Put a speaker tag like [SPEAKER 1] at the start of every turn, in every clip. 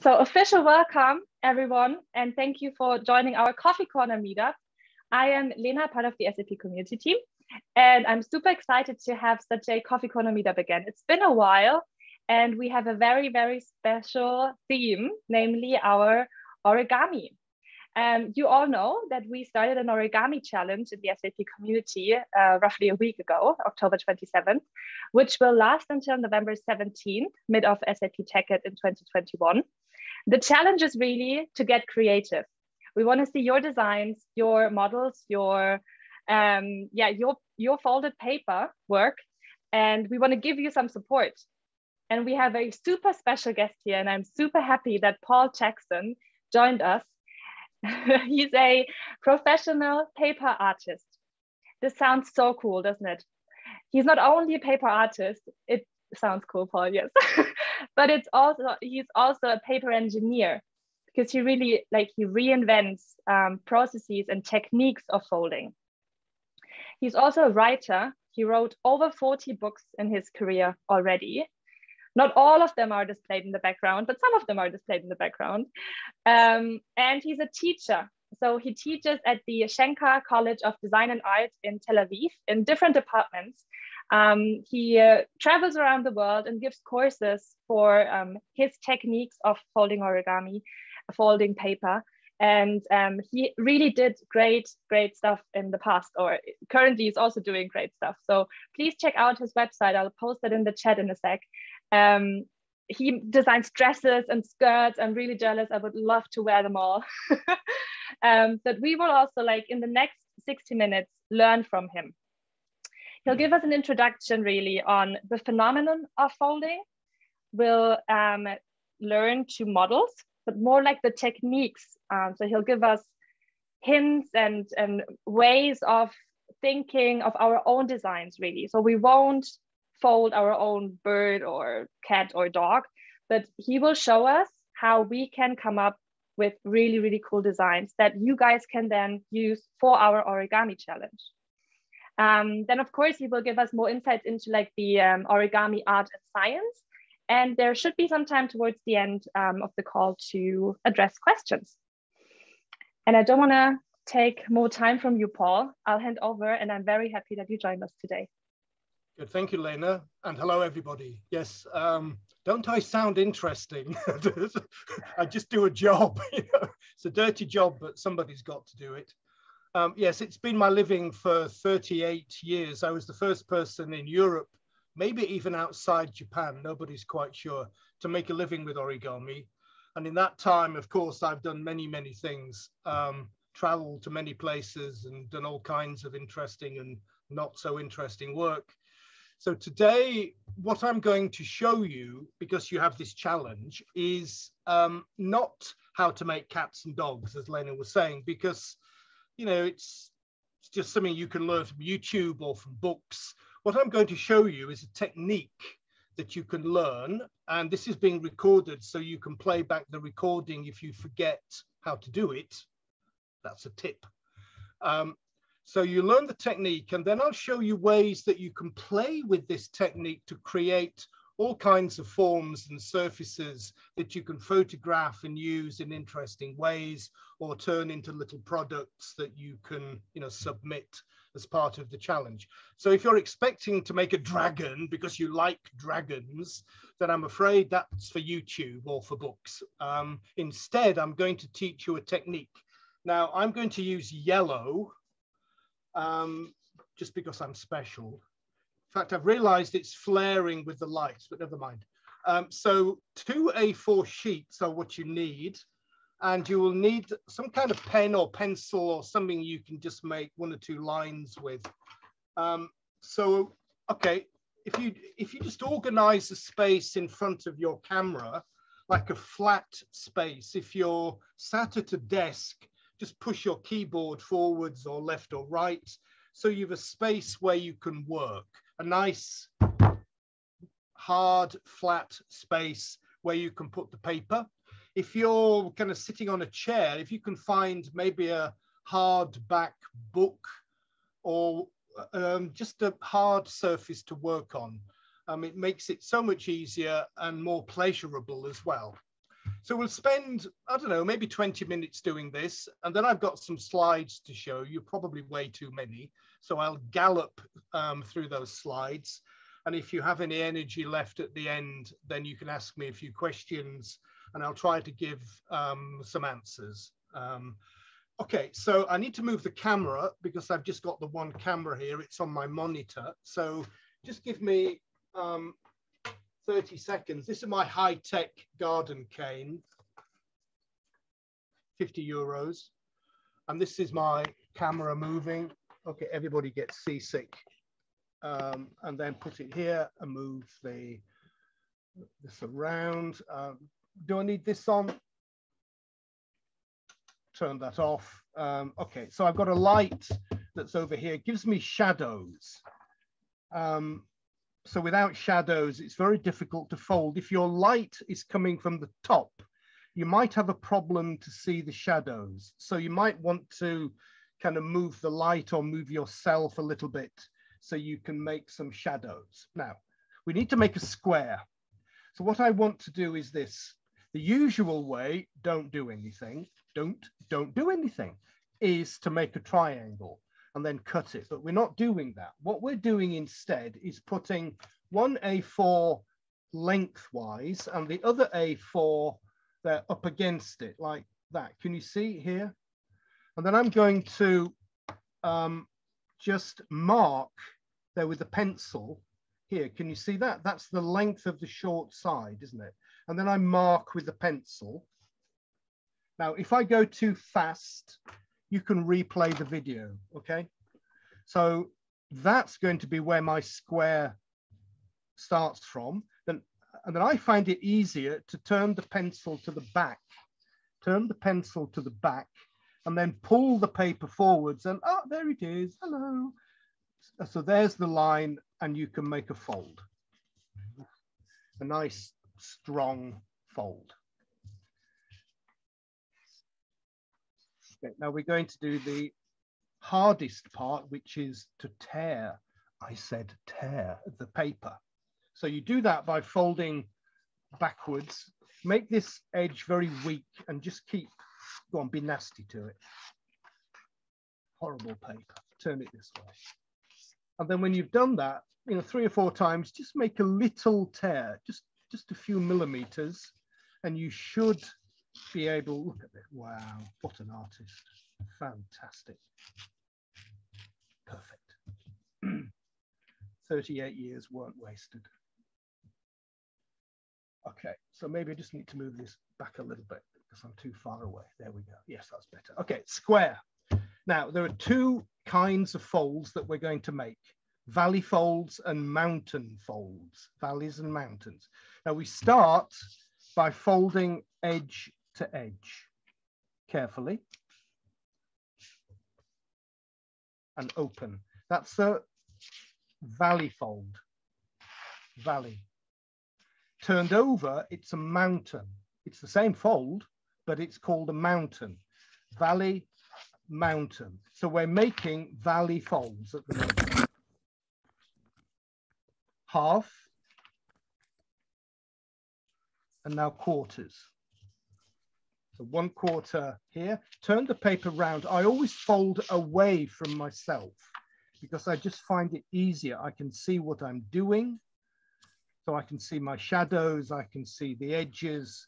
[SPEAKER 1] So official welcome everyone and thank you for joining our Coffee Corner meetup. I am Lena, part of the SAP community team and I'm super excited to have such a Coffee Corner meetup again. It's been a while and we have a very, very special theme, namely our origami. Um, you all know that we started an origami challenge in the SAP community uh, roughly a week ago, October 27th, which will last until November 17th, mid of SAP TechEd in 2021. The challenge is really to get creative. We want to see your designs, your models, your um, yeah, your your folded paper work, and we want to give you some support. And we have a super special guest here, and I'm super happy that Paul Jackson joined us. He's a professional paper artist. This sounds so cool, doesn't it? He's not only a paper artist, it sounds cool, Paul, yes. but it's also he's also a paper engineer because he really like he reinvents um, processes and techniques of folding. He's also a writer. He wrote over 40 books in his career already. Not all of them are displayed in the background, but some of them are displayed in the background. Um, and he's a teacher. So he teaches at the Shenkar College of Design and Art in Tel Aviv in different departments. Um, he uh, travels around the world and gives courses for um, his techniques of folding origami, folding paper. And um, he really did great, great stuff in the past, or currently is also doing great stuff. So please check out his website. I'll post it in the chat in a sec. Um, he designs dresses and skirts. I'm really jealous. I would love to wear them all. um, but we will also, like in the next 60 minutes, learn from him. He'll give us an introduction really on the phenomenon of folding. We'll um, learn to models, but more like the techniques. Um, so he'll give us hints and, and ways of thinking of our own designs really. So we won't fold our own bird or cat or dog, but he will show us how we can come up with really, really cool designs that you guys can then use for our origami challenge. Um, then of course, he will give us more insights into like the um, origami art and science. And there should be some time towards the end um, of the call to address questions. And I don't wanna take more time from you, Paul. I'll hand over and I'm very happy that you joined us today.
[SPEAKER 2] Good, thank you, Lena. And hello, everybody. Yes, um, don't I sound interesting? I just do a job. You know? It's a dirty job, but somebody's got to do it. Um, yes, it's been my living for 38 years. I was the first person in Europe, maybe even outside Japan, nobody's quite sure, to make a living with origami. And in that time, of course, I've done many, many things, um, traveled to many places and done all kinds of interesting and not so interesting work. So today, what I'm going to show you, because you have this challenge, is um, not how to make cats and dogs, as Lena was saying, because you know, it's, it's just something you can learn from YouTube or from books. What I'm going to show you is a technique that you can learn. And this is being recorded so you can play back the recording if you forget how to do it. That's a tip. Um, so you learn the technique and then I'll show you ways that you can play with this technique to create all kinds of forms and surfaces that you can photograph and use in interesting ways or turn into little products that you can you know submit as part of the challenge. So if you're expecting to make a dragon because you like dragons then i'm afraid that's for youtube or for books. Um, instead i'm going to teach you a technique. Now i'm going to use yellow um, just because i'm special in fact, I've realized it's flaring with the lights, but never mind. Um, so two A4 sheets are what you need. And you will need some kind of pen or pencil or something you can just make one or two lines with. Um, so, okay, if you, if you just organize the space in front of your camera, like a flat space, if you're sat at a desk, just push your keyboard forwards or left or right. So you have a space where you can work a nice hard flat space where you can put the paper. If you're kind of sitting on a chair, if you can find maybe a hardback book or um, just a hard surface to work on, um, it makes it so much easier and more pleasurable as well. So we'll spend, I don't know, maybe 20 minutes doing this. And then I've got some slides to show you, probably way too many. So I'll gallop um, through those slides. And if you have any energy left at the end, then you can ask me a few questions and I'll try to give um, some answers. Um, okay, so I need to move the camera because I've just got the one camera here. It's on my monitor. So just give me um, 30 seconds. This is my high-tech garden cane, 50 euros. And this is my camera moving. Okay, everybody gets seasick. Um, and then put it here and move the this around. Um, do I need this on? Turn that off. Um, okay, so I've got a light that's over here. It gives me shadows. Um, so without shadows, it's very difficult to fold. If your light is coming from the top, you might have a problem to see the shadows. So you might want to kind of move the light or move yourself a little bit so you can make some shadows. Now, we need to make a square. So what I want to do is this. The usual way, don't do anything, don't, don't do anything, is to make a triangle and then cut it. But we're not doing that. What we're doing instead is putting one A4 lengthwise and the other A4 there up against it like that. Can you see here? And then I'm going to um, just mark there with a pencil here. Can you see that? That's the length of the short side, isn't it? And then I mark with the pencil. Now, if I go too fast, you can replay the video, okay? So that's going to be where my square starts from. Then, and then I find it easier to turn the pencil to the back, turn the pencil to the back, and then pull the paper forwards and, oh, there it is, hello. So there's the line and you can make a fold. A nice, strong fold. Okay, now we're going to do the hardest part, which is to tear. I said tear the paper. So you do that by folding backwards. Make this edge very weak and just keep, go on, be nasty to it. Horrible paper. Turn it this way. And then when you've done that, you know, three or four times, just make a little tear, just, just a few millimeters, and you should be able, look at it, wow, what an artist, fantastic, perfect. 38 years weren't wasted. Okay, so maybe I just need to move this back a little bit because I'm too far away. There we go. Yes, that's better. Okay, square. Now, there are two kinds of folds that we're going to make, valley folds and mountain folds, valleys and mountains. Now, we start by folding edge to edge carefully and open. That's a valley fold, valley. Turned over, it's a mountain. It's the same fold, but it's called a mountain. Valley, mountain. So we're making valley folds at the moment. Half, and now quarters. So one quarter here, turn the paper round. I always fold away from myself because I just find it easier. I can see what I'm doing. So I can see my shadows, I can see the edges.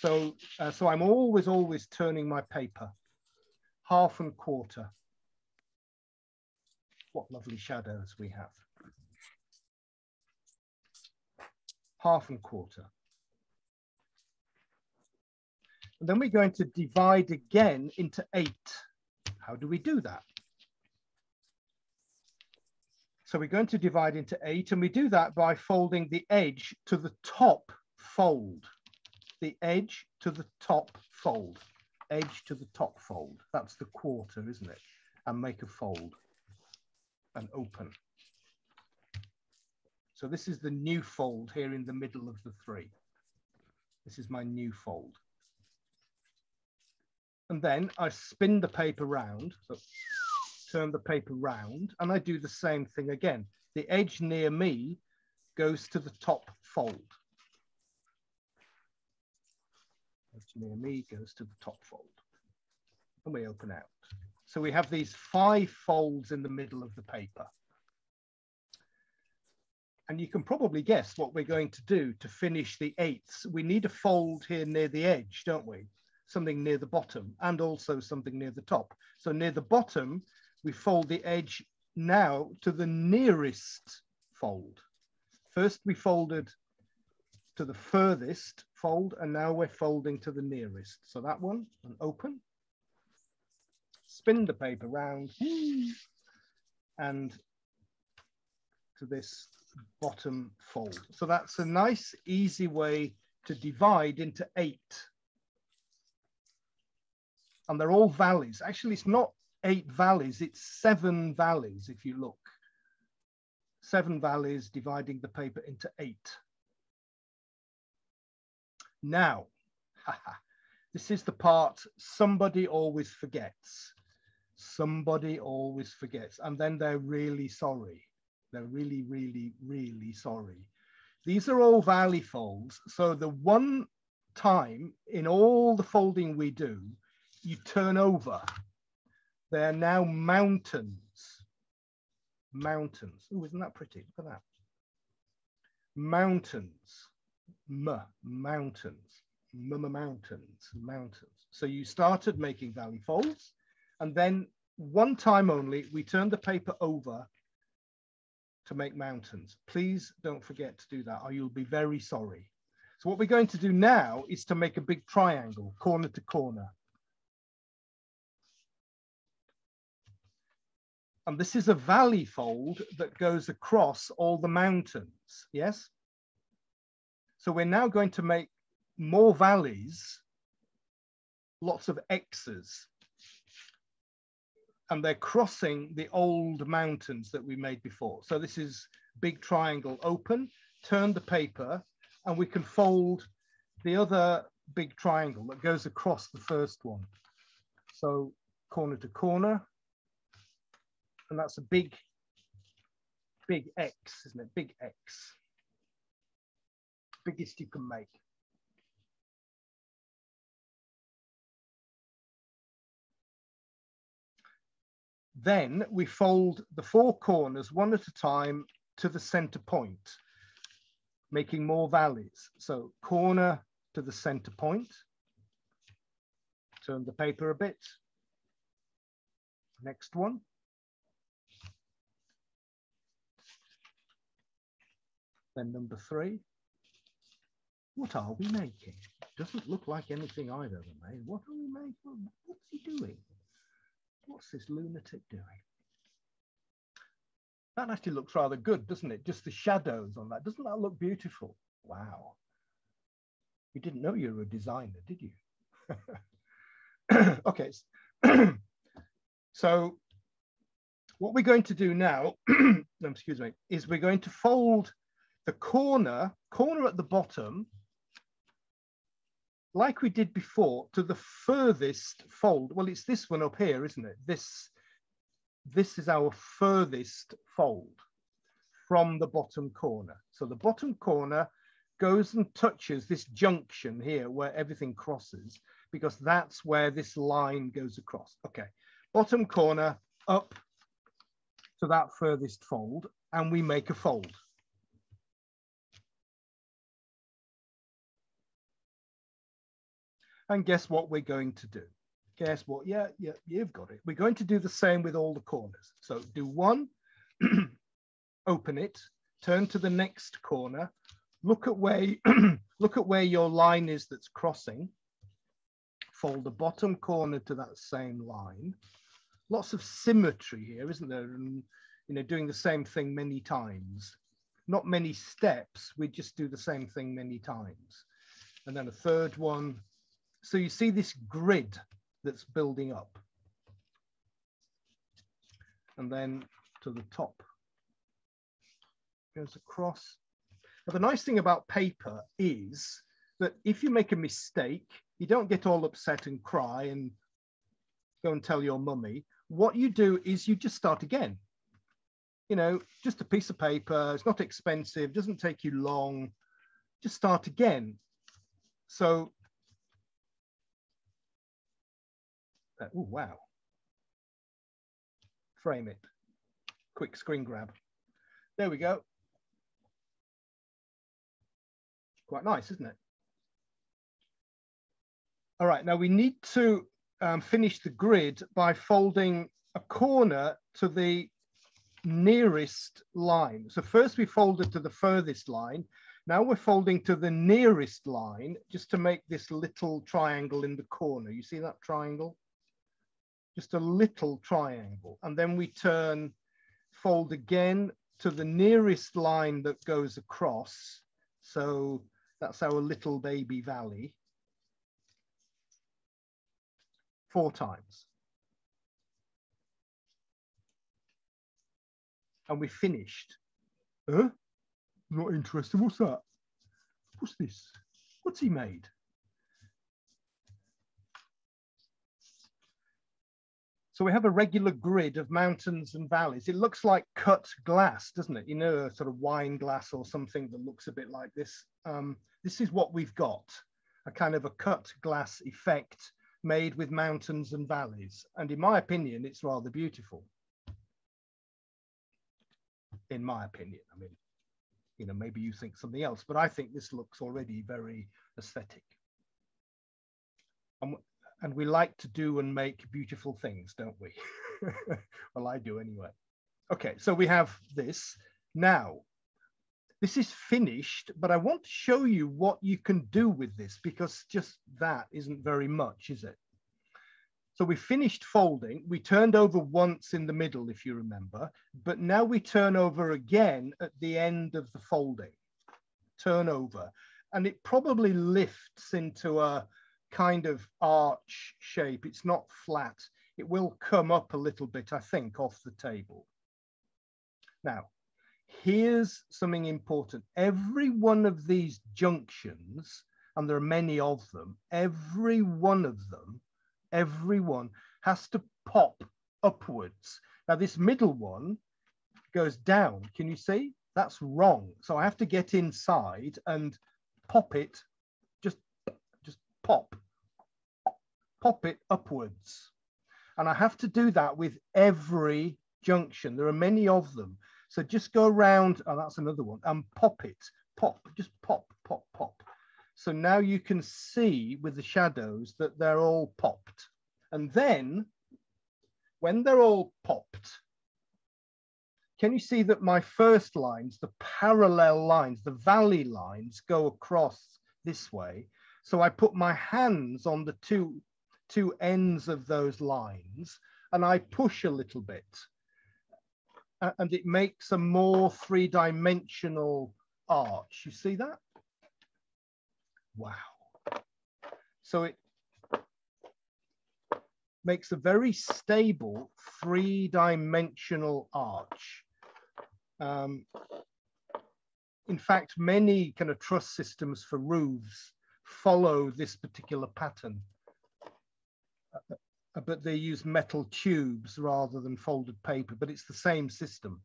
[SPEAKER 2] So, uh, so I'm always, always turning my paper half and quarter. What lovely shadows we have. Half and quarter. And then we're going to divide again into eight. How do we do that? So we're going to divide into eight and we do that by folding the edge to the top fold. The edge to the top fold edge to the top fold. That's the quarter, isn't it? And make a fold and open. So this is the new fold here in the middle of the three. This is my new fold. And then I spin the paper round, so turn the paper round, and I do the same thing again. The edge near me goes to the top fold. Near me goes to the top fold. And we open out. So we have these five folds in the middle of the paper. And you can probably guess what we're going to do to finish the eighths. We need a fold here near the edge, don't we? Something near the bottom and also something near the top. So near the bottom, we fold the edge now to the nearest fold. First we folded to the furthest fold and now we're folding to the nearest. So that one and open, spin the paper round and to this bottom fold. So that's a nice, easy way to divide into eight. And they're all valleys. Actually, it's not eight valleys, it's seven valleys if you look. Seven valleys dividing the paper into eight. Now, this is the part somebody always forgets. Somebody always forgets, and then they're really sorry. They're really, really, really sorry. These are all valley folds. So the one time in all the folding we do, you turn over. They're now mountains. Mountains. Oh, isn't that pretty? Look at that. Mountains. M, mountains. M, mountains. Mountains. So you started making valley folds, and then one time only, we turned the paper over to make mountains. Please don't forget to do that or you'll be very sorry. So what we're going to do now is to make a big triangle, corner to corner. And this is a valley fold that goes across all the mountains, yes? So we're now going to make more valleys, lots of X's and they're crossing the old mountains that we made before. So this is big triangle open, turn the paper, and we can fold the other big triangle that goes across the first one. So corner to corner, and that's a big, big X, isn't it? Big X. Biggest you can make. Then we fold the four corners one at a time to the center point, making more valleys. So corner to the center point, turn the paper a bit. Next one. Then number three. What are we making? Doesn't look like anything I've ever made. What are we making? What's he doing? what's this lunatic doing? That actually looks rather good, doesn't it? Just the shadows on that. Doesn't that look beautiful? Wow. You didn't know you were a designer, did you? okay. so what we're going to do now, excuse me, is we're going to fold the corner, corner at the bottom like we did before, to the furthest fold. Well, it's this one up here, isn't it? This, this is our furthest fold from the bottom corner. So the bottom corner goes and touches this junction here where everything crosses, because that's where this line goes across. Okay, bottom corner up to that furthest fold, and we make a fold. And guess what we're going to do? Guess what? Yeah, yeah, you've got it. We're going to do the same with all the corners. So do one, open it, turn to the next corner, look at where look at where your line is that's crossing. Fold the bottom corner to that same line. Lots of symmetry here, isn't there? And you know, doing the same thing many times. Not many steps, we just do the same thing many times. And then a third one, so you see this grid that's building up. And then to the top goes across. But the nice thing about paper is that if you make a mistake, you don't get all upset and cry and go and tell your mummy. What you do is you just start again. You know, just a piece of paper, it's not expensive, doesn't take you long, just start again. So Uh, oh, wow. Frame it. Quick screen grab. There we go. Quite nice, isn't it? All right, now we need to um, finish the grid by folding a corner to the nearest line. So first we folded to the furthest line. Now we're folding to the nearest line just to make this little triangle in the corner. You see that triangle? Just a little triangle. And then we turn, fold again to the nearest line that goes across. So that's our little baby valley. Four times. and we finished. Huh? Not interested. What's that? What's this? What's he made? So we have a regular grid of mountains and valleys. It looks like cut glass, doesn't it? You know, a sort of wine glass or something that looks a bit like this. Um, this is what we've got, a kind of a cut glass effect made with mountains and valleys. And in my opinion, it's rather beautiful in my opinion. I mean, you know, maybe you think something else, but I think this looks already very aesthetic. And, and we like to do and make beautiful things, don't we? well, I do anyway. Okay, so we have this. Now, this is finished, but I want to show you what you can do with this because just that isn't very much, is it? So we finished folding. We turned over once in the middle, if you remember, but now we turn over again at the end of the folding, turn over. And it probably lifts into a kind of arch shape. It's not flat. It will come up a little bit, I think, off the table. Now, here's something important. Every one of these junctions, and there are many of them, every one of them everyone has to pop upwards. Now this middle one goes down. Can you see? That's wrong. So I have to get inside and pop it, pop, pop it upwards. And I have to do that with every junction. There are many of them. So just go around, oh, that's another one, and pop it, pop, just pop, pop, pop. So now you can see with the shadows that they're all popped. And then when they're all popped, can you see that my first lines, the parallel lines, the valley lines go across this way? So I put my hands on the two, two ends of those lines and I push a little bit. And it makes a more three-dimensional arch. You see that? Wow. So it makes a very stable three-dimensional arch. Um, in fact, many kind of truss systems for roofs follow this particular pattern, uh, but they use metal tubes rather than folded paper, but it's the same system.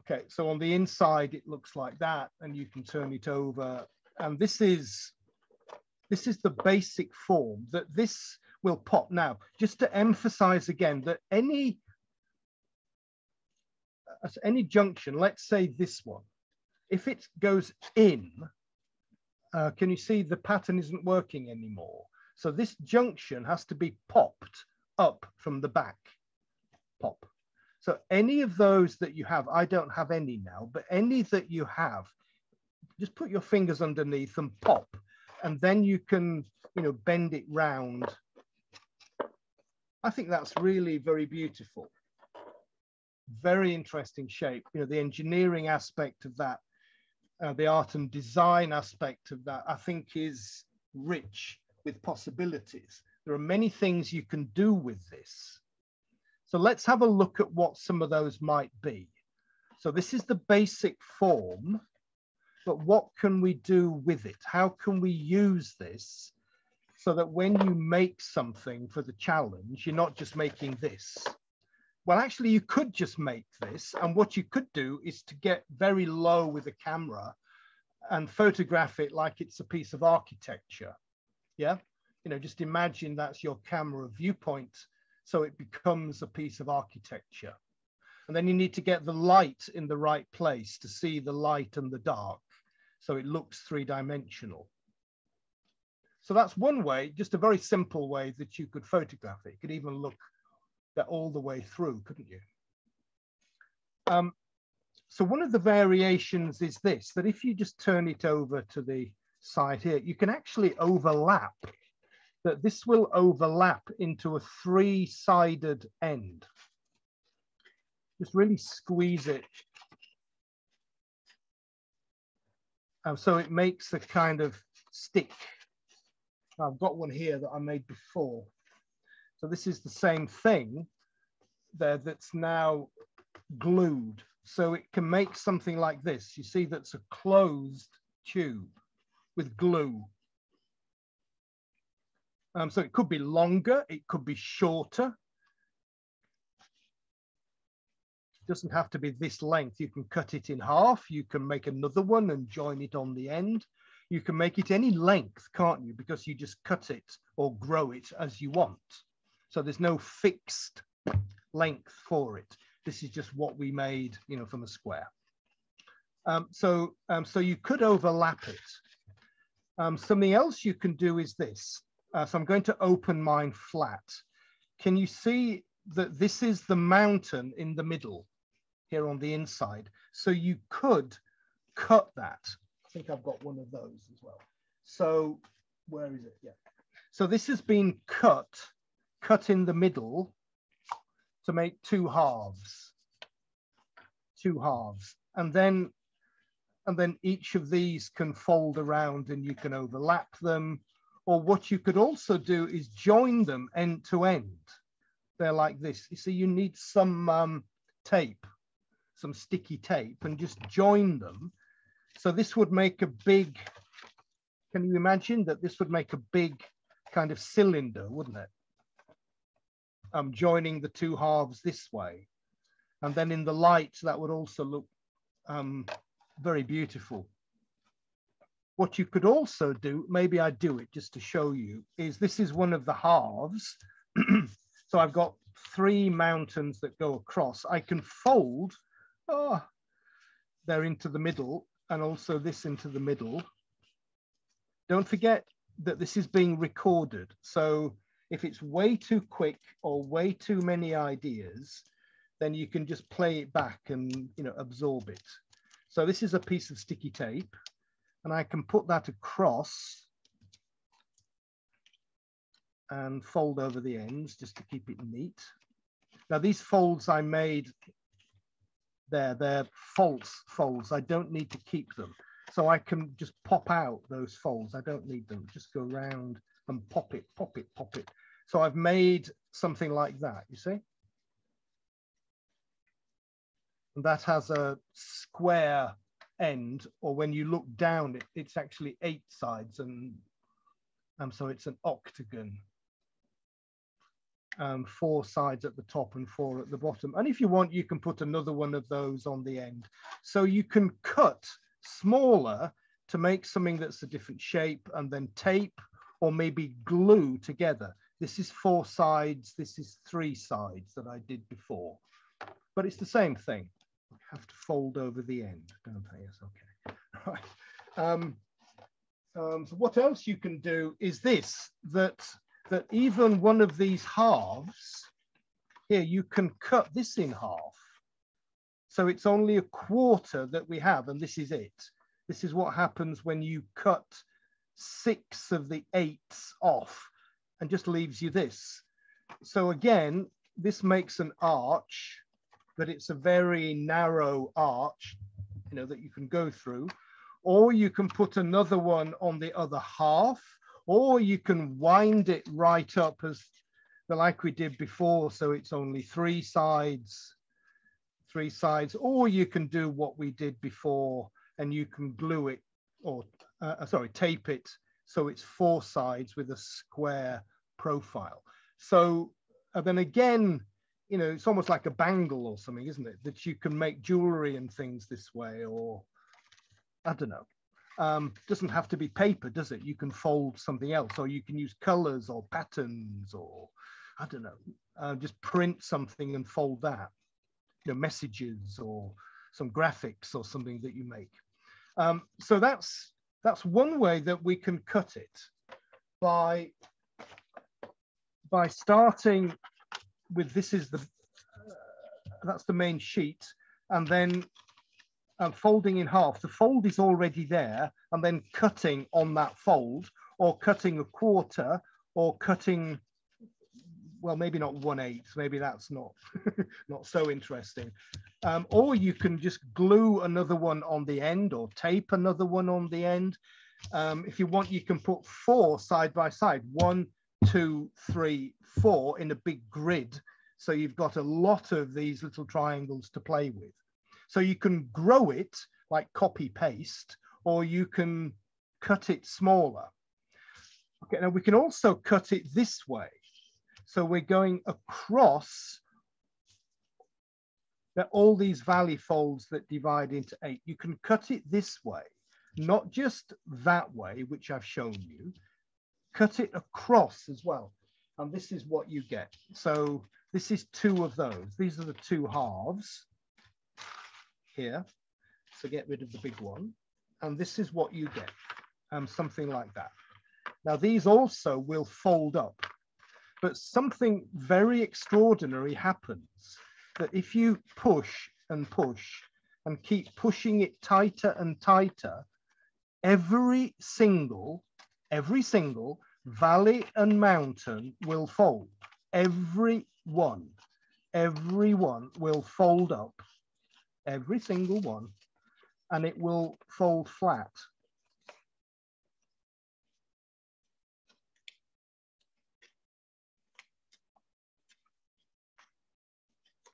[SPEAKER 2] Okay, so on the inside, it looks like that, and you can turn it over. And this is this is the basic form that this will pop now. Just to emphasize again that any at any junction let's say this one if it goes in uh, can you see the pattern isn't working anymore so this junction has to be popped up from the back pop so any of those that you have i don't have any now but any that you have just put your fingers underneath and pop, and then you can, you know, bend it round. I think that's really very beautiful. Very interesting shape. You know, the engineering aspect of that, uh, the art and design aspect of that, I think is rich with possibilities. There are many things you can do with this. So let's have a look at what some of those might be. So this is the basic form but what can we do with it? How can we use this so that when you make something for the challenge, you're not just making this? Well, actually, you could just make this. And what you could do is to get very low with a camera and photograph it like it's a piece of architecture. Yeah. you know, just imagine that's your camera viewpoint. So it becomes a piece of architecture. And then you need to get the light in the right place to see the light and the dark. So it looks three dimensional. So that's one way, just a very simple way that you could photograph it. You could even look that all the way through, couldn't you? Um, so one of the variations is this, that if you just turn it over to the side here, you can actually overlap, that this will overlap into a three-sided end. Just really squeeze it. And so it makes a kind of stick. I've got one here that I made before. So this is the same thing there that's now glued. So it can make something like this. You see that's a closed tube with glue. Um, so it could be longer, it could be shorter. It doesn't have to be this length. You can cut it in half. You can make another one and join it on the end. You can make it any length, can't you? Because you just cut it or grow it as you want. So there's no fixed length for it. This is just what we made, you know, from a square. Um, so, um, so you could overlap it. Um, something else you can do is this. Uh, so I'm going to open mine flat. Can you see that this is the mountain in the middle here on the inside? So you could cut that. I think I've got one of those as well. So where is it? Yeah. So this has been cut, cut in the middle to make two halves, two halves. And then and then each of these can fold around and you can overlap them. Or what you could also do is join them end to end. They're like this. You see, you need some um, tape, some sticky tape, and just join them. So this would make a big, can you imagine that this would make a big kind of cylinder, wouldn't it? Um, joining the two halves this way. And then in the light, that would also look um, very beautiful. What you could also do, maybe I do it just to show you, is this is one of the halves. so I've got three mountains that go across. I can fold, oh, they're into the middle and also this into the middle. Don't forget that this is being recorded. So if it's way too quick or way too many ideas, then you can just play it back and you know absorb it. So this is a piece of sticky tape and I can put that across and fold over the ends just to keep it neat. Now these folds I made there, they're false folds. I don't need to keep them. So I can just pop out those folds. I don't need them. Just go around and pop it, pop it, pop it. So I've made something like that, you see? and that has a square end, or when you look down, it, it's actually eight sides, and so it's an octagon. Um, four sides at the top and four at the bottom. And if you want, you can put another one of those on the end. So you can cut smaller to make something that's a different shape and then tape or maybe glue together. This is four sides, this is three sides that I did before, but it's the same thing I have to fold over the end, don't they? Yes, okay. Right. Um, um, so what else you can do is this, that, that even one of these halves, here you can cut this in half. So it's only a quarter that we have, and this is it. This is what happens when you cut six of the eights off and just leaves you this. So again, this makes an arch but it's a very narrow arch, you know, that you can go through, or you can put another one on the other half, or you can wind it right up as the like we did before. So it's only three sides, three sides, or you can do what we did before and you can glue it or uh sorry, tape it. So it's four sides with a square profile. So and then again, you know, it's almost like a bangle or something, isn't it? That you can make jewelry and things this way, or I don't know. um, doesn't have to be paper, does it? You can fold something else, or you can use colors or patterns, or I don't know, uh, just print something and fold that, you know, messages or some graphics or something that you make. Um, so that's that's one way that we can cut it by by starting with this is the uh, that's the main sheet and then um, folding in half. The fold is already there and then cutting on that fold or cutting a quarter or cutting, well, maybe not one eighth, maybe that's not, not so interesting. Um, or you can just glue another one on the end or tape another one on the end. Um, if you want, you can put four side by side, one, two, three, four in a big grid. So you've got a lot of these little triangles to play with. So you can grow it like copy paste, or you can cut it smaller. Okay, now we can also cut it this way. So we're going across all these valley folds that divide into eight. You can cut it this way, not just that way, which I've shown you, cut it across as well. And this is what you get. So this is two of those. These are the two halves here. So get rid of the big one. And this is what you get, um, something like that. Now these also will fold up, but something very extraordinary happens that if you push and push and keep pushing it tighter and tighter, every single, every single valley and mountain will fold. Every one, every one will fold up every single one, and it will fold flat.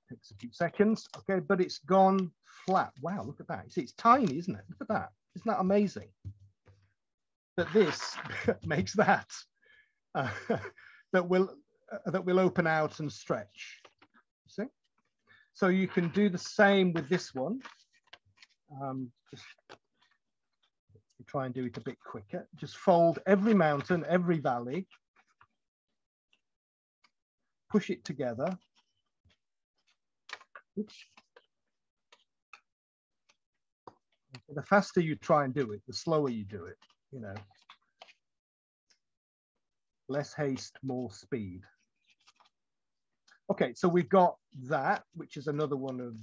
[SPEAKER 2] Takes a few seconds, okay, but it's gone flat. Wow, look at that. See, it's tiny, isn't it? Look at that. Isn't that amazing? That this makes that, uh, that will uh, that will open out and stretch. See? So you can do the same with this one. Um, just try and do it a bit quicker. Just fold every mountain, every valley, push it together. Oops. The faster you try and do it, the slower you do it, you know. Less haste, more speed. Okay, so we've got that, which is another one of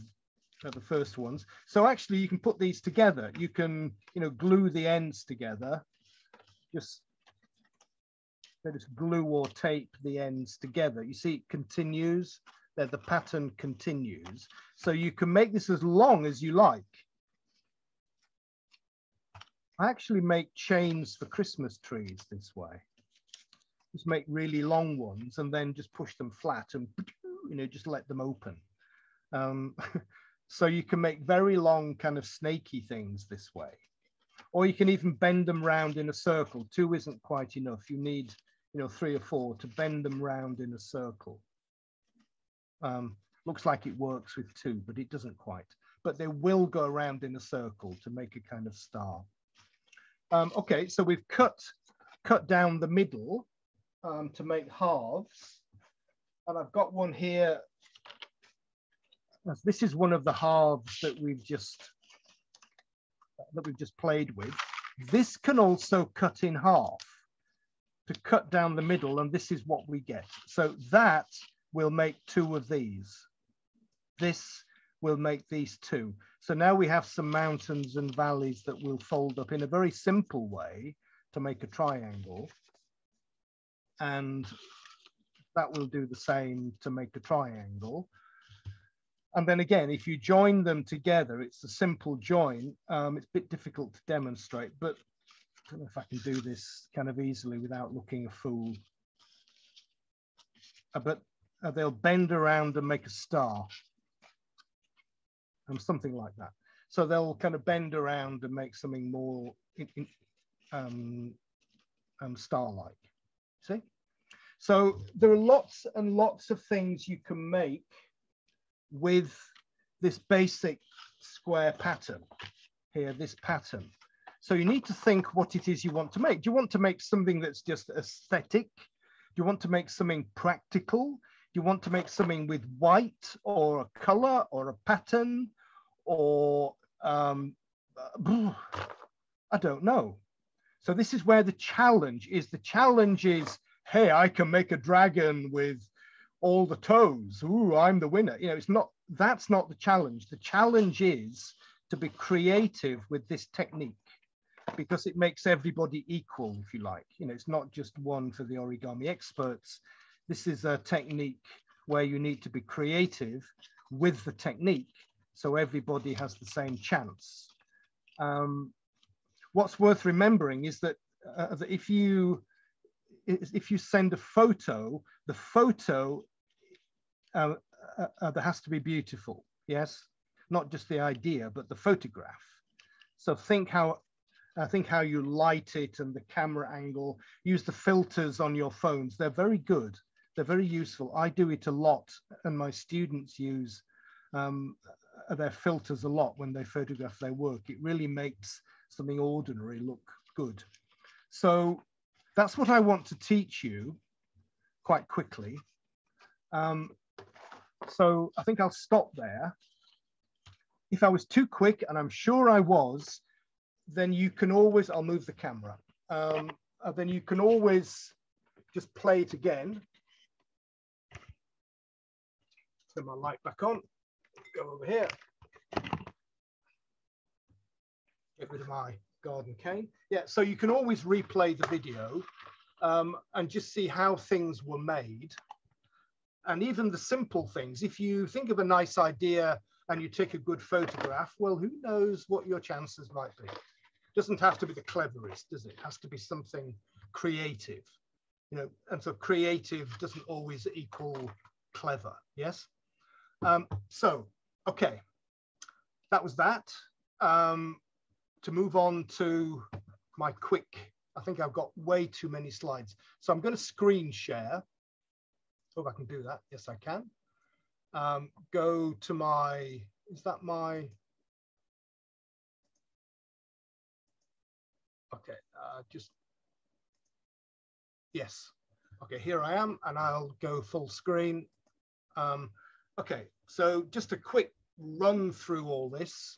[SPEAKER 2] uh, the first ones. So actually you can put these together. You can, you know, glue the ends together. Just us glue or tape the ends together. You see it continues, that the pattern continues. So you can make this as long as you like. I actually make chains for Christmas trees this way. Just make really long ones and then just push them flat and you know just let them open. Um, so you can make very long kind of snaky things this way. Or you can even bend them round in a circle. Two isn't quite enough. You need you know three or four to bend them round in a circle. Um, looks like it works with two but it doesn't quite. But they will go around in a circle to make a kind of star um, okay so we've cut cut down the middle um, to make halves. And I've got one here. This is one of the halves that we've just that we've just played with. This can also cut in half to cut down the middle, and this is what we get. So that will make two of these. This will make these two. So now we have some mountains and valleys that will fold up in a very simple way to make a triangle and that will do the same to make a triangle. And then again, if you join them together, it's a simple join. Um, it's a bit difficult to demonstrate, but I don't know if I can do this kind of easily without looking a fool. Uh, but uh, they'll bend around and make a star. And um, something like that. So they'll kind of bend around and make something more um, um, star-like. See? So there are lots and lots of things you can make with this basic square pattern here, this pattern. So you need to think what it is you want to make. Do you want to make something that's just aesthetic? Do you want to make something practical? You want to make something with white or a color or a pattern or um, I don't know. So this is where the challenge is. The challenge is, hey, I can make a dragon with all the toes. Ooh, I'm the winner. You know, it's not, that's not the challenge. The challenge is to be creative with this technique because it makes everybody equal, if you like. You know, it's not just one for the origami experts. This is a technique where you need to be creative with the technique so everybody has the same chance. Um, what's worth remembering is that, uh, that if you if you send a photo, the photo uh, uh, uh, has to be beautiful. Yes, not just the idea, but the photograph. So think how I think how you light it and the camera angle. Use the filters on your phones. They're very good. They're very useful. I do it a lot, and my students use um, their filters a lot when they photograph their work. It really makes something ordinary look good. So that's what I want to teach you quite quickly. Um, so I think I'll stop there. If I was too quick, and I'm sure I was, then you can always, I'll move the camera. Um, then you can always just play it again. Turn my light back on, go over here. Get rid of my garden cane. Yeah, so you can always replay the video um, and just see how things were made. And even the simple things, if you think of a nice idea and you take a good photograph, well, who knows what your chances might be. Doesn't have to be the cleverest, does it? it has to be something creative, you know, and so creative doesn't always equal clever, yes? Um, so, okay, that was that. Um, to move on to my quick, I think I've got way too many slides. So I'm going to screen share. Hope I can do that. Yes, I can. Um, go to my, is that my, okay, uh, just, yes. Okay, here I am, and I'll go full screen. Um, okay, so just a quick run through all this.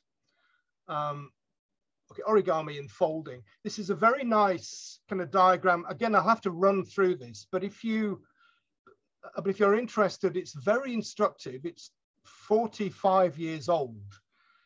[SPEAKER 2] Um, okay, origami and folding. This is a very nice kind of diagram. Again, I'll have to run through this, but if you, uh, but if you're interested, it's very instructive. It's 45 years old,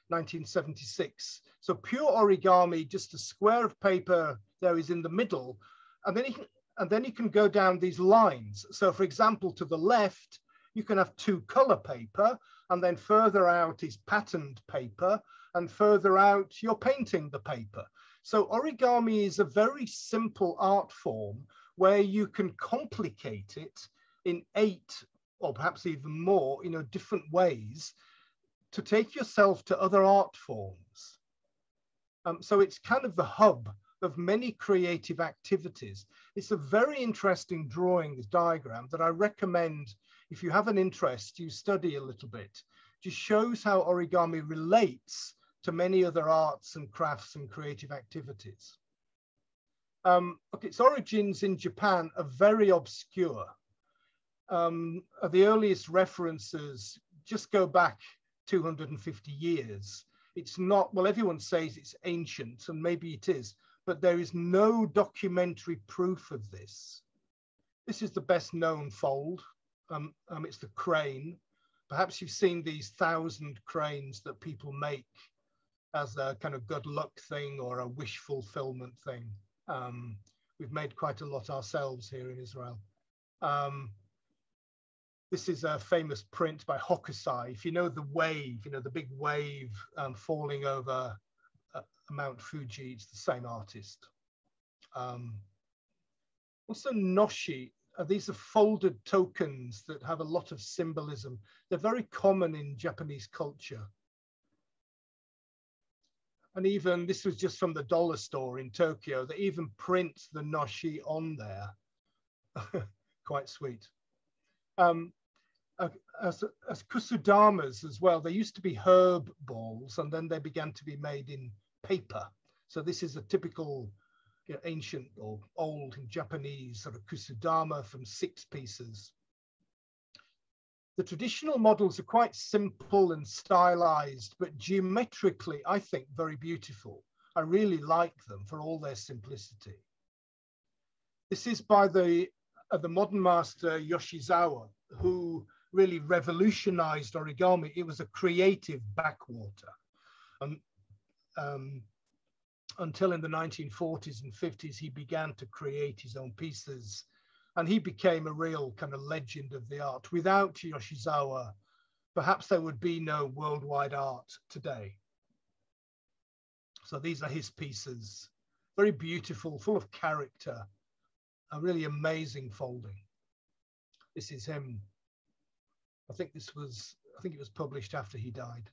[SPEAKER 2] 1976. So pure origami, just a square of paper there is in the middle, and then you can, and then you can go down these lines. So for example, to the left, you can have two color paper, and then further out is patterned paper, and further out, you're painting the paper. So origami is a very simple art form where you can complicate it in eight or perhaps even more, you know, different ways to take yourself to other art forms. Um, so it's kind of the hub of many creative activities. It's a very interesting drawing, this diagram, that I recommend if you have an interest, you study a little bit. Just shows how origami relates to many other arts and crafts and creative activities. Um, okay, its origins in Japan are very obscure. Um, the earliest references just go back 250 years. It's not, well, everyone says it's ancient, and maybe it is, but there is no documentary proof of this. This is the best known fold. Um, um, it's the crane. Perhaps you've seen these thousand cranes that people make as a kind of good luck thing or a wish fulfillment thing. Um, we've made quite a lot ourselves here in Israel. Um, this is a famous print by Hokusai. If you know the wave, you know, the big wave um, falling over uh, Mount Fuji, it's the same artist. Um, also Noshi, uh, these are folded tokens that have a lot of symbolism. They're very common in Japanese culture and even this was just from the dollar store in Tokyo, they even print the noshi on there. Quite sweet. Um, as, as kusudamas as well, they used to be herb balls and then they began to be made in paper. So this is a typical you know, ancient or old Japanese sort of kusudama from six pieces. The traditional models are quite simple and stylized, but geometrically, I think, very beautiful. I really like them for all their simplicity. This is by the, uh, the modern master Yoshizawa, who really revolutionized origami. It was a creative backwater. Um, um, until in the 1940s and 50s, he began to create his own pieces. And he became a real kind of legend of the art. Without Yoshizawa, perhaps there would be no worldwide art today. So these are his pieces, very beautiful, full of character, a really amazing folding. This is him. I think this was, I think it was published after he died.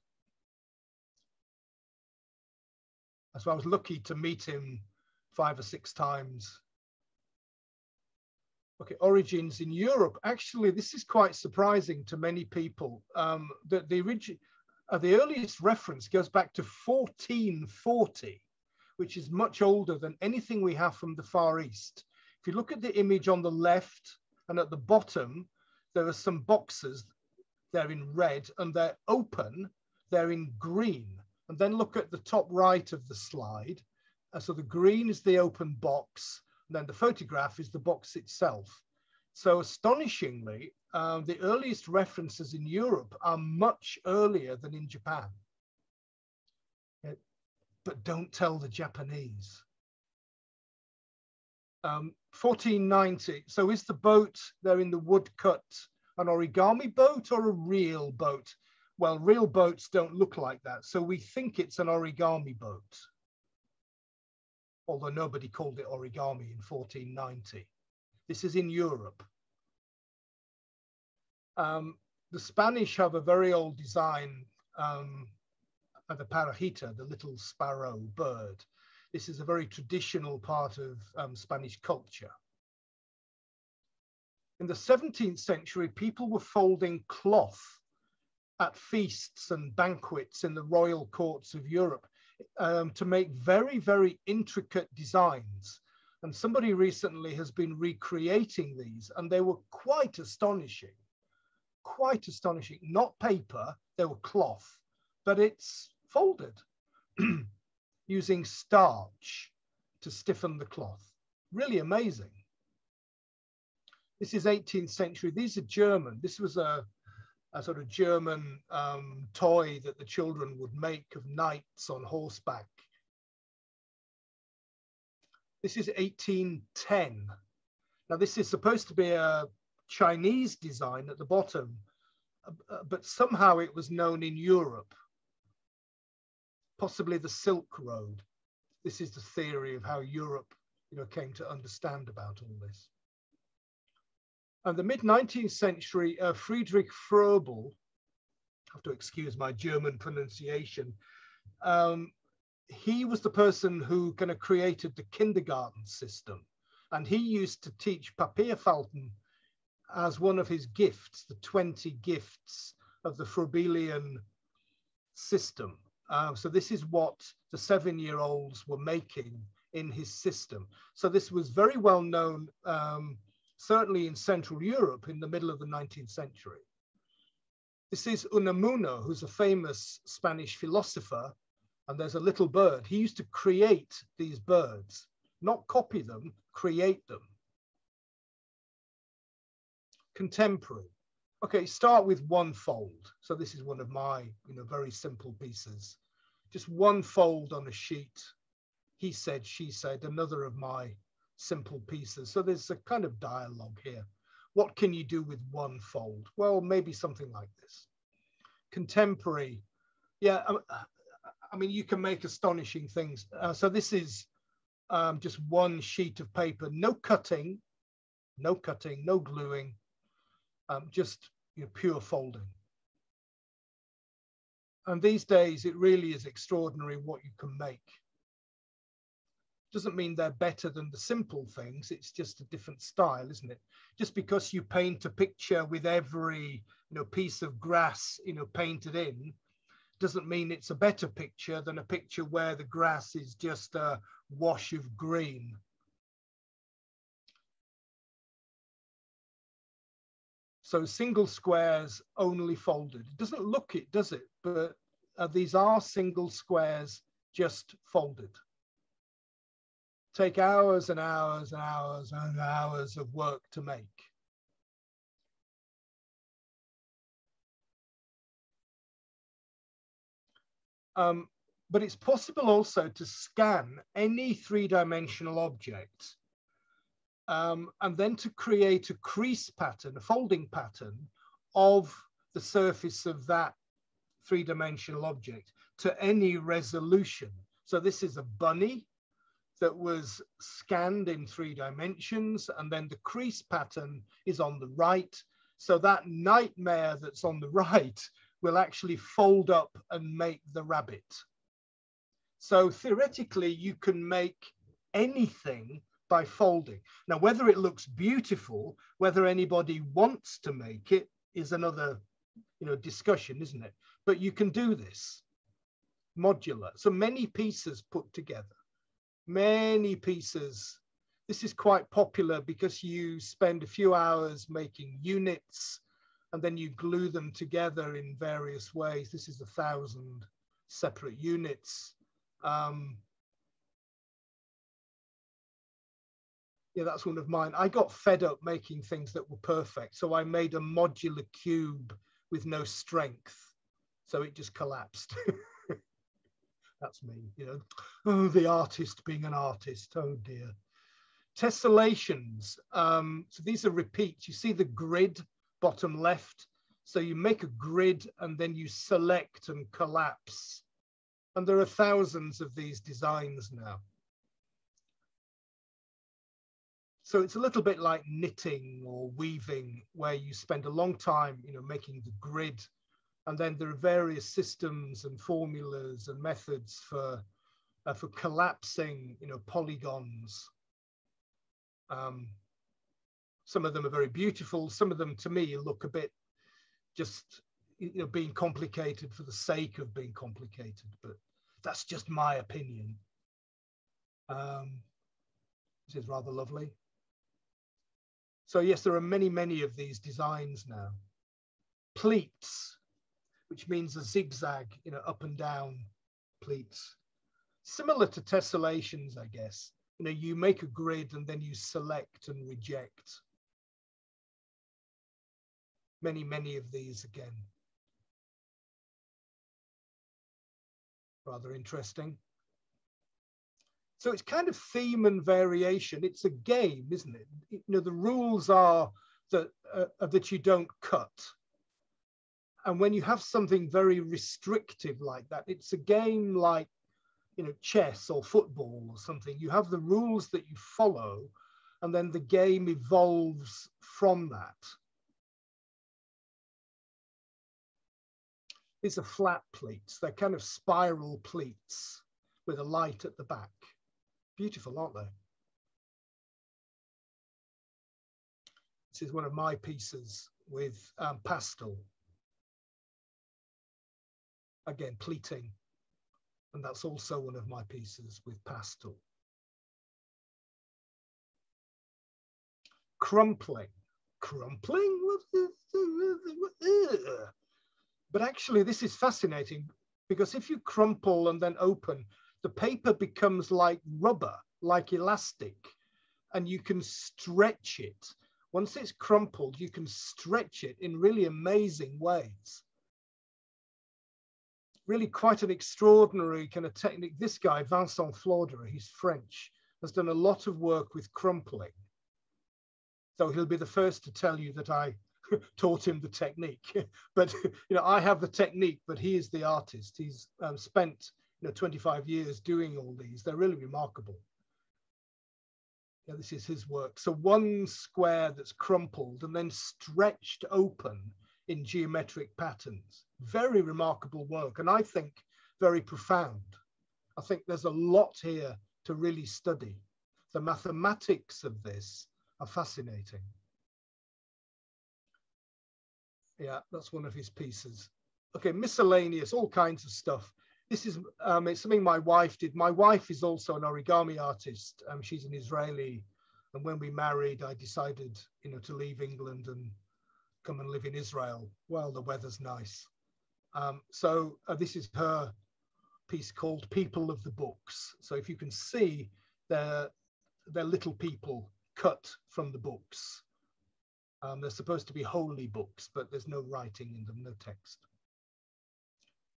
[SPEAKER 2] So I was lucky to meet him five or six times. Okay, origins in Europe. Actually, this is quite surprising to many people. Um, that the origin, uh, the earliest reference goes back to 1440, which is much older than anything we have from the Far East. If you look at the image on the left and at the bottom, there are some boxes. They're in red and they're open. They're in green. And then look at the top right of the slide. Uh, so the green is the open box, and then the photograph is the box itself. So astonishingly, uh, the earliest references in Europe are much earlier than in Japan. Uh, but don't tell the Japanese. Um, 1490. So is the boat there in the woodcut an origami boat or a real boat? Well, real boats don't look like that. So we think it's an origami boat. Although nobody called it origami in 1490. This is in Europe. Um, the Spanish have a very old design um, of the pajarita, the little sparrow bird. This is a very traditional part of um, Spanish culture. In the 17th century, people were folding cloth at feasts and banquets in the royal courts of Europe um, to make very, very intricate designs. And somebody recently has been recreating these, and they were quite astonishing. Quite astonishing. Not paper, they were cloth, but it's folded. using starch to stiffen the cloth. Really amazing. This is 18th century. These are German. This was a, a sort of German um, toy that the children would make of knights on horseback. This is 1810. Now, this is supposed to be a Chinese design at the bottom, uh, but somehow it was known in Europe possibly the Silk Road. This is the theory of how Europe you know, came to understand about all this. And the mid 19th century, uh, Friedrich Froebel, I have to excuse my German pronunciation, um, he was the person who kind of created the kindergarten system. And he used to teach Papierfalten as one of his gifts, the 20 gifts of the Froebelian system. Uh, so this is what the seven-year-olds were making in his system. So this was very well known, um, certainly in Central Europe in the middle of the 19th century. This is Unamuno, who's a famous Spanish philosopher, and there's a little bird. He used to create these birds, not copy them, create them. Contemporary. Okay, start with one fold. So this is one of my, you know, very simple pieces. Just one fold on a sheet. He said, she said, another of my simple pieces. So there's a kind of dialogue here. What can you do with one fold? Well, maybe something like this. Contemporary. Yeah, I, um, I mean, you can make astonishing things. Uh, so this is um, just one sheet of paper, no cutting, no cutting, no gluing, um, just you know, pure folding. And these days, it really is extraordinary what you can make. Doesn't mean they're better than the simple things. It's just a different style, isn't it? Just because you paint a picture with every you know piece of grass you know painted in, doesn't mean it's a better picture than a picture where the grass is just a wash of green. So single squares only folded. It doesn't look it, does it? But uh, these are single squares just folded. Take hours and hours and hours and hours of work to make. Um, but it's possible also to scan any three-dimensional object um, and then to create a crease pattern, a folding pattern of the surface of that three-dimensional object to any resolution. So this is a bunny that was scanned in three dimensions and then the crease pattern is on the right. So that nightmare that's on the right will actually fold up and make the rabbit. So theoretically, you can make anything by folding. Now, whether it looks beautiful, whether anybody wants to make it is another you know, discussion, isn't it? But you can do this modular. So many pieces put together, many pieces. This is quite popular because you spend a few hours making units and then you glue them together in various ways. This is a thousand separate units. Um, yeah, that's one of mine. I got fed up making things that were perfect. So I made a modular cube with no strength. So it just collapsed. that's me, you know. Oh, the artist being an artist. Oh dear. Tessellations. Um, so these are repeats. You see the grid bottom left. So you make a grid and then you select and collapse. And there are thousands of these designs now. So it's a little bit like knitting or weaving, where you spend a long time, you know, making the grid, and then there are various systems and formulas and methods for uh, for collapsing, you know, polygons. Um, some of them are very beautiful. Some of them, to me, look a bit just you know being complicated for the sake of being complicated. But that's just my opinion. Um, this is rather lovely. So yes, there are many, many of these designs now. Pleats, which means a zigzag, you know, up and down pleats. Similar to tessellations, I guess. You know, you make a grid and then you select and reject many, many of these again. Rather interesting. So it's kind of theme and variation. It's a game, isn't it? You know, the rules are that, uh, that you don't cut. And when you have something very restrictive like that, it's a game like, you know, chess or football or something. You have the rules that you follow, and then the game evolves from that. These are flat pleats. They're kind of spiral pleats with a light at the back. Beautiful, aren't they? This is one of my pieces with um, pastel. Again, pleating. And that's also one of my pieces with pastel. Crumpling. Crumpling? But actually, this is fascinating because if you crumple and then open, the paper becomes like rubber, like elastic, and you can stretch it. Once it's crumpled, you can stretch it in really amazing ways. Really quite an extraordinary kind of technique. This guy, Vincent Floderer, he's French, has done a lot of work with crumpling. So he'll be the first to tell you that I taught him the technique. but you know, I have the technique, but he is the artist. He's um, spent you know 25 years doing all these. They're really remarkable. Yeah, this is his work. So one square that's crumpled and then stretched open in geometric patterns. Very remarkable work, and I think very profound. I think there's a lot here to really study. The mathematics of this are fascinating. Yeah, that's one of his pieces. okay, miscellaneous, all kinds of stuff. This is um, it's something my wife did. My wife is also an origami artist. Um, she's an Israeli, and when we married, I decided, you know, to leave England and come and live in Israel. Well, the weather's nice. Um, so uh, this is her piece called People of the Books. So if you can see, they're, they're little people cut from the books. Um, they're supposed to be holy books, but there's no writing in them, no text.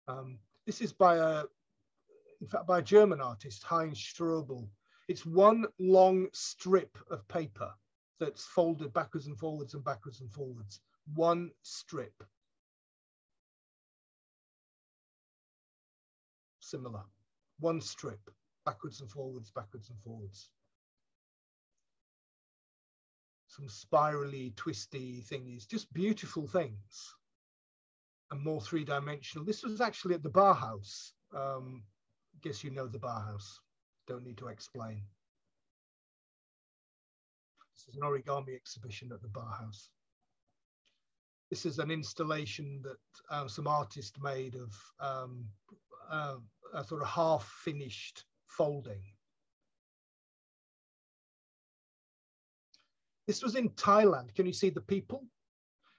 [SPEAKER 2] Um, this is by a, in fact, by a German artist, Heinz Strobl. It's one long strip of paper that's folded backwards and forwards and backwards and forwards. One strip. Similar. One strip, backwards and forwards, backwards and forwards. Some spirally, twisty thingies, just beautiful things and more three-dimensional. This was actually at the Bauhaus. Um, guess you know the Bauhaus. Don't need to explain. This is an origami exhibition at the Bauhaus. This is an installation that uh, some artist made of um, uh, a sort of half-finished folding. This was in Thailand. Can you see the people?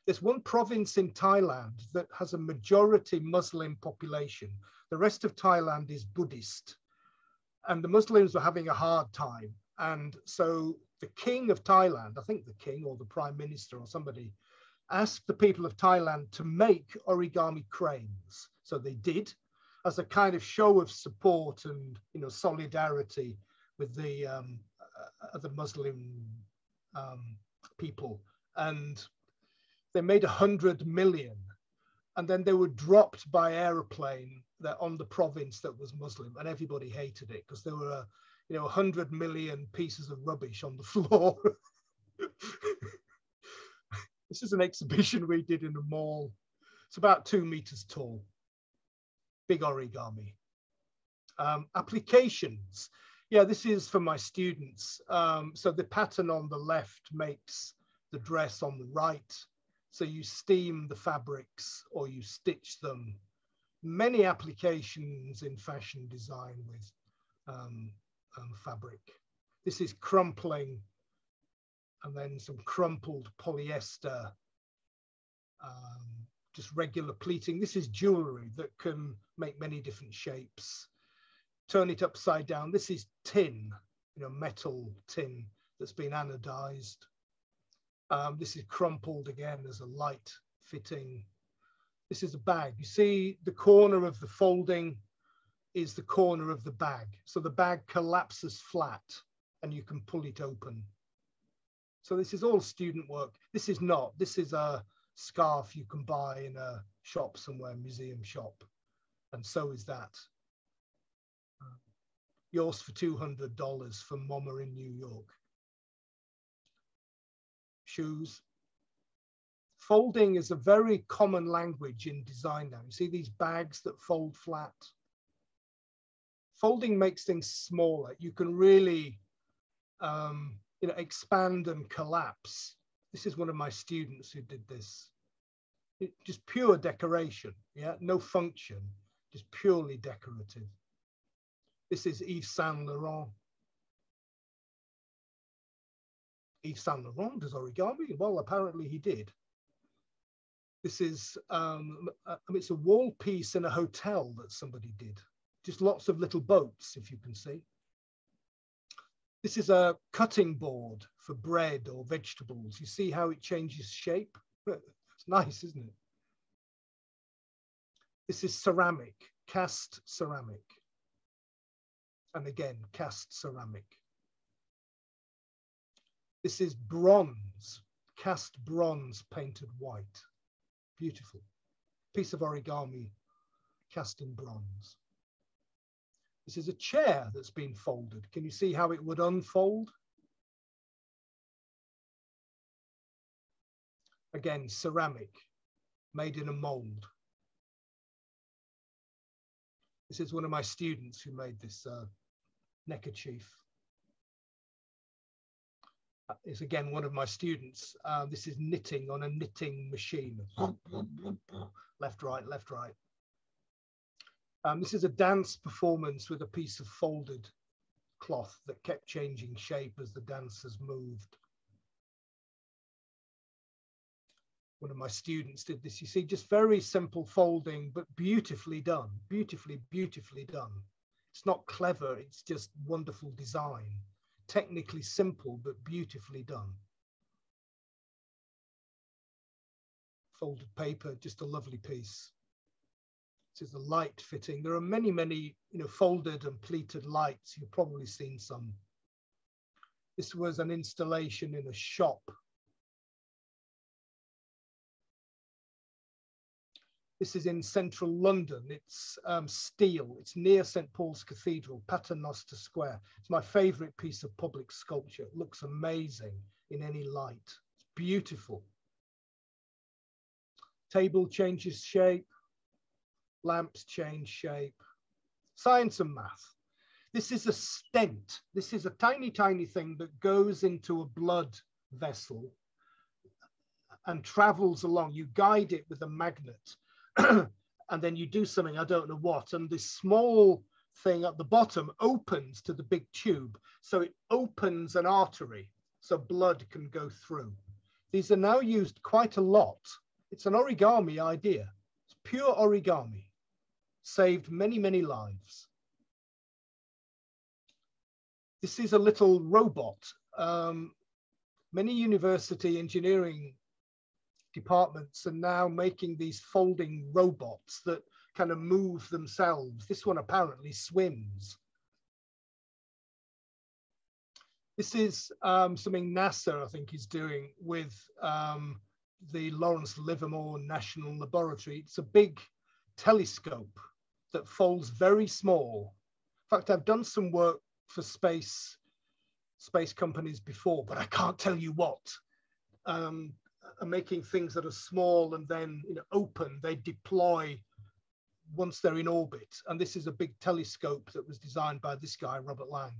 [SPEAKER 2] There's one province in Thailand that has a majority Muslim population. The rest of Thailand is Buddhist. And the Muslims were having a hard time. And so the king of Thailand, I think the king or the prime minister or somebody, asked the people of Thailand to make origami cranes. So they did as a kind of show of support and you know solidarity with the um, uh, the Muslim um, people. And they made a hundred million and then they were dropped by aeroplane that on the province that was Muslim and everybody hated it because there were a, you know 100 million pieces of rubbish on the floor. This is an exhibition we did in a mall. It's about two meters tall. Big origami. Um, applications. Yeah, this is for my students. Um, so the pattern on the left makes the dress on the right. So you steam the fabrics or you stitch them. Many applications in fashion design with um, um, fabric. This is crumpling and then some crumpled polyester, um, just regular pleating. This is jewelry that can make many different shapes. Turn it upside down. This is tin, you know, metal tin that's been anodized. Um, this is crumpled again as a light fitting. This is a bag. You see the corner of the folding is the corner of the bag. So the bag collapses flat and you can pull it open. So this is all student work. This is not, this is a scarf you can buy in a shop somewhere, museum shop. And so is that. yours for $200 from MoMA in New York shoes. Folding is a very common language in design now. You see these bags that fold flat. Folding makes things smaller. You can really um, you know, expand and collapse. This is one of my students who did this. It, just pure decoration, yeah, no function, just purely decorative. This is Yves Saint Laurent. Yves Saint Laurent does origami? Well, apparently he did. This is, um, mean, it's a wall piece in a hotel that somebody did. Just lots of little boats, if you can see. This is a cutting board for bread or vegetables. You see how it changes shape? It's nice, isn't it? This is ceramic, cast ceramic. And again, cast ceramic. This is bronze, cast bronze painted white. Beautiful. Piece of origami cast in bronze. This is a chair that's been folded. Can you see how it would unfold? Again, ceramic, made in a mold. This is one of my students who made this uh, neckerchief. is again one of my students. Uh, this is knitting on a knitting machine. left, right, left, right. Um, this is a dance performance with a piece of folded cloth that kept changing shape as the dancers moved. One of my students did this. You see, just very simple folding, but beautifully done, beautifully, beautifully done. It's not clever, it's just wonderful design. Technically simple, but beautifully done. Folded paper, just a lovely piece. Is a light fitting. There are many, many, you know, folded and pleated lights. You've probably seen some. This was an installation in a shop. This is in central London. It's um, steel. It's near St. Paul's Cathedral, Paternoster Square. It's my favorite piece of public sculpture. It looks amazing in any light. It's beautiful. Table changes shape lamps change shape. Science and math. This is a stent. This is a tiny, tiny thing that goes into a blood vessel and travels along. You guide it with a magnet and then you do something, I don't know what. And this small thing at the bottom opens to the big tube. So it opens an artery so blood can go through. These are now used quite a lot. It's an origami idea. It's pure origami saved many, many lives. This is a little robot. Um, many university engineering departments are now making these folding robots that kind of move themselves. This one apparently swims. This is um, something NASA, I think, is doing with um, the Lawrence Livermore National Laboratory. It's a big telescope that folds very small. In fact, I've done some work for space space companies before, but I can't tell you what. Um, making things that are small and then you know, open. They deploy once they're in orbit. And this is a big telescope that was designed by this guy, Robert Lang.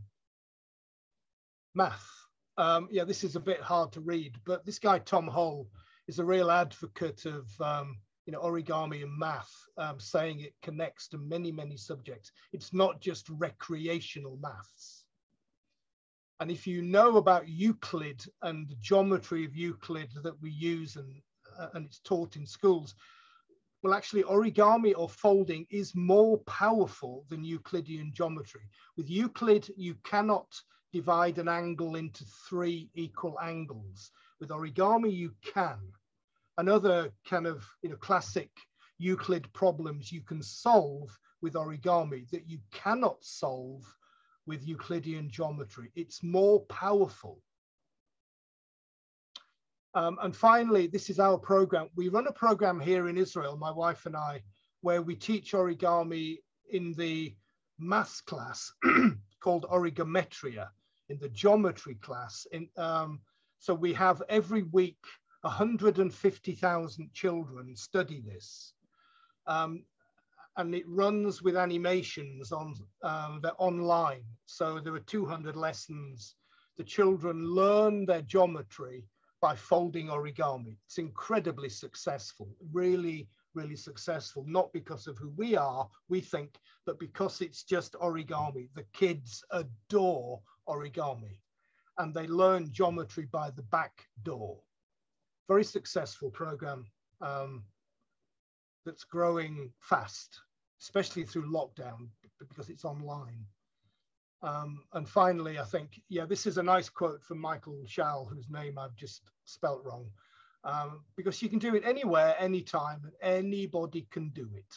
[SPEAKER 2] Math. Um, yeah, this is a bit hard to read, but this guy, Tom Hull, is a real advocate of um, you know, origami and math, um, saying it connects to many, many subjects. It's not just recreational maths. And if you know about Euclid and the geometry of Euclid that we use and, uh, and it's taught in schools, well, actually origami or folding is more powerful than Euclidean geometry. With Euclid, you cannot divide an angle into three equal angles. With origami, you can and other kind of you know classic Euclid problems you can solve with origami that you cannot solve with Euclidean geometry. It's more powerful. Um, and finally, this is our program. We run a program here in Israel, my wife and I, where we teach origami in the math class called Origametria, in the geometry class. In, um, so we have every week 150,000 children study this. Um, and it runs with animations on um, online. So there are 200 lessons. The children learn their geometry by folding origami. It's incredibly successful, really, really successful, not because of who we are, we think, but because it's just origami. The kids adore origami and they learn geometry by the back door very successful program um, that's growing fast, especially through lockdown because it's online. Um, and finally, I think, yeah, this is a nice quote from Michael Shall, whose name I've just spelt wrong, um, because you can do it anywhere, anytime, and anybody can do it.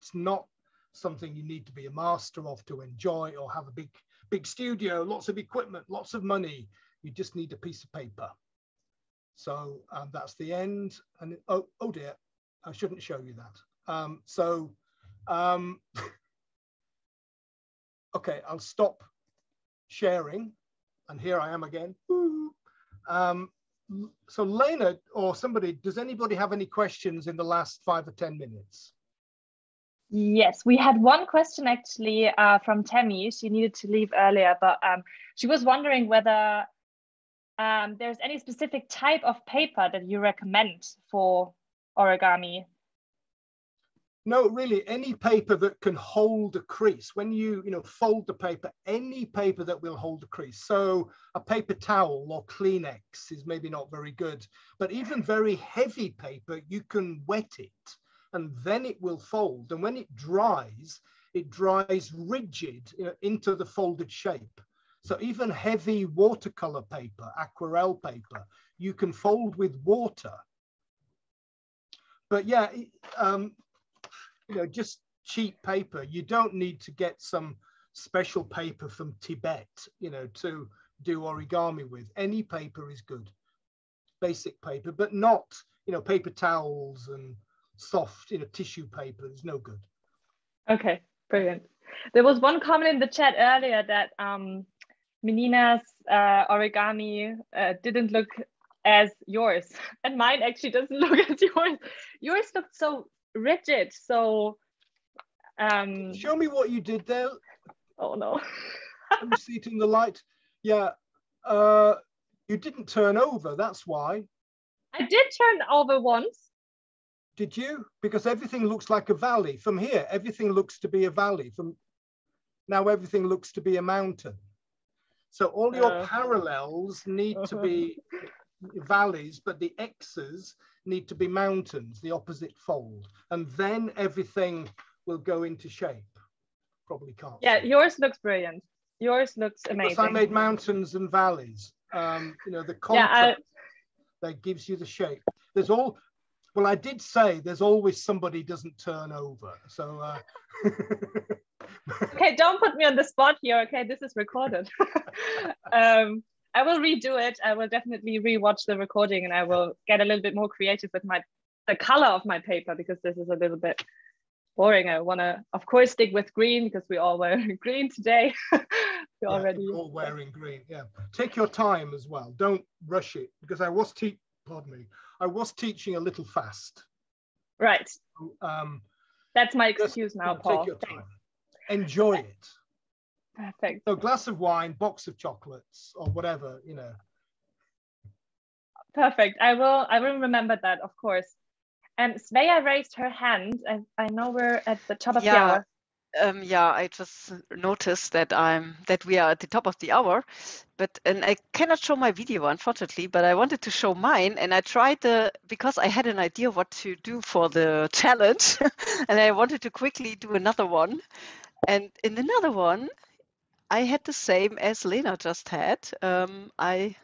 [SPEAKER 2] It's not something you need to be a master of to enjoy or have a big, big studio, lots of equipment, lots of money. You just need a piece of paper. So um, that's the end. And oh, oh dear, I shouldn't show you that. Um, so, um, okay, I'll stop sharing. And here I am again. Um, so Lena or somebody, does anybody have any questions in the last five or 10 minutes?
[SPEAKER 1] Yes, we had one question actually uh, from Tammy. She needed to leave earlier, but um, she was wondering whether um, there's any specific type of paper that you recommend for origami
[SPEAKER 2] no, really, any paper that can hold a crease. When you, you know, fold the paper, any paper that will hold a crease. So a paper towel or Kleenex is maybe not very good, but even very heavy paper, you can wet it and then it will fold. And when it dries, it dries rigid you know, into the folded shape. So even heavy watercolor paper, aquarelle paper, you can fold with water. But yeah, um, you know, just cheap paper. You don't need to get some special paper from Tibet, you know, to do origami with. Any paper is good, basic paper, but not, you know, paper towels and soft, you know, tissue paper is no good.
[SPEAKER 1] Okay, brilliant. There was one comment in the chat earlier that um, Menina's uh, origami uh, didn't look as yours, and mine actually doesn't look as yours. Yours looked so rigid. So um
[SPEAKER 2] show me what you did there.
[SPEAKER 1] Oh no.
[SPEAKER 2] Let me see it in the light. Yeah. Uh you didn't turn over, that's why.
[SPEAKER 1] I did turn over once.
[SPEAKER 2] Did you? Because everything looks like a valley. From here, everything looks to be a valley. From now, everything looks to be a mountain. So all your uh, parallels need to be valleys, but the X's need to be mountains, the opposite fold, and then everything will go into shape. Probably can't.
[SPEAKER 1] Yeah, yours looks brilliant. Yours looks amazing.
[SPEAKER 2] Because I made mountains and valleys. Um, you know, the concept yeah, that gives you the shape. There's all. Well, I did say there's always somebody doesn't turn over. So. Uh,
[SPEAKER 1] okay, don't put me on the spot here. Okay, this is recorded. um, I will redo it. I will definitely rewatch the recording and I will get a little bit more creative with my the color of my paper because this is a little bit boring. I want to, of course, stick with green because we all wear green today. we
[SPEAKER 2] yeah, already all wearing green. Yeah, take your time as well. Don't rush it because I was te- pardon me. I was teaching a little fast.
[SPEAKER 1] Right. Um, That's my excuse now, Paul. Take your time.
[SPEAKER 2] Enjoy it.
[SPEAKER 1] Perfect.
[SPEAKER 2] So glass of wine, box of chocolates, or whatever, you know.
[SPEAKER 1] Perfect. I will. I will remember that, of course. And Svea raised her hand, and I know we're at the top of
[SPEAKER 3] yeah.
[SPEAKER 1] the hour.
[SPEAKER 3] Um, yeah, I just noticed that I'm that we are at the top of the hour, but and I cannot show my video unfortunately. But I wanted to show mine, and I tried the because I had an idea what to do for the challenge, and I wanted to quickly do another one. And in another one, I had the same as Lena just had. Um, I.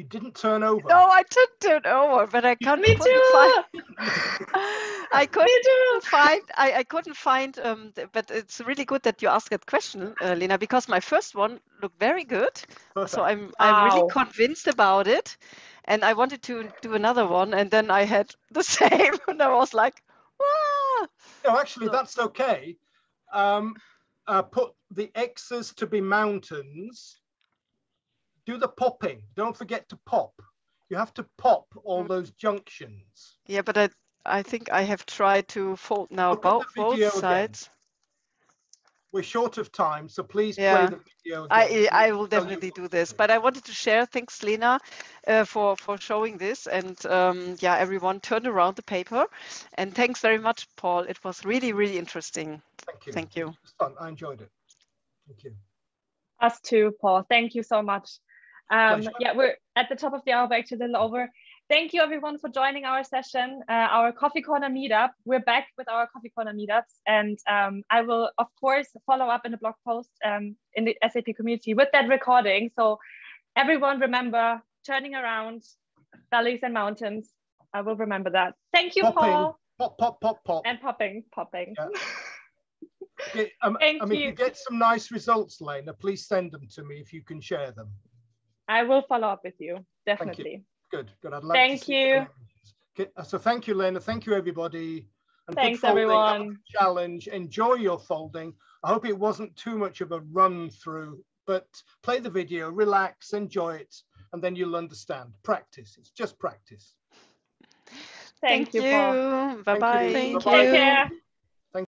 [SPEAKER 2] You didn't turn over.
[SPEAKER 3] No, I did turn over, but I can't.
[SPEAKER 1] Me too. Find,
[SPEAKER 3] I couldn't find. I, I couldn't find. Um, but it's really good that you asked that question, uh, Lena, because my first one looked very good. Perfect. So I'm I'm wow. really convinced about it, and I wanted to do another one, and then I had the same, and I was like, ah.
[SPEAKER 2] No, actually, that's okay. Um, uh, put the X's to be mountains. Do the popping. Don't forget to pop. You have to pop all those junctions.
[SPEAKER 3] Yeah, but I I think I have tried to fold now both both sides. Again.
[SPEAKER 2] We're short of time, so please yeah. play the video.
[SPEAKER 3] Again. I I will definitely do this, but I wanted to share. Thanks, Lena, uh, for for showing this, and um, yeah, everyone turn around the paper, and thanks very much, Paul. It was really really interesting.
[SPEAKER 2] Thank you.
[SPEAKER 3] Thank you.
[SPEAKER 2] fun. I enjoyed it. Thank you.
[SPEAKER 1] Us too, Paul. Thank you so much. Um, yeah, we're at the top of the hour, we're actually a little over. Thank you everyone for joining our session, uh, our Coffee Corner meetup. We're back with our Coffee Corner meetups and um, I will of course follow up in a blog post um, in the SAP community with that recording. So everyone remember turning around valleys and mountains. I will remember that. Thank you,
[SPEAKER 2] popping.
[SPEAKER 1] Paul.
[SPEAKER 2] Pop, pop, pop, pop.
[SPEAKER 1] And popping, popping. Yeah.
[SPEAKER 2] um, Thank I mean, you. if you get some nice results, Lena, please send them to me if you can share them.
[SPEAKER 1] I will follow up with you, definitely.
[SPEAKER 2] You. Good, good. I'd like
[SPEAKER 1] thank you.
[SPEAKER 2] Okay, uh, so thank you, Lena. Thank you, everybody.
[SPEAKER 1] And Thanks, everyone.
[SPEAKER 2] Challenge. Enjoy your folding. I hope it wasn't too much of a run through, but play the video, relax, enjoy it, and then you'll understand. Practice. It's just practice.
[SPEAKER 1] Thank,
[SPEAKER 3] Thank you.
[SPEAKER 1] you.
[SPEAKER 3] Bye bye.
[SPEAKER 1] Thank you. Take care.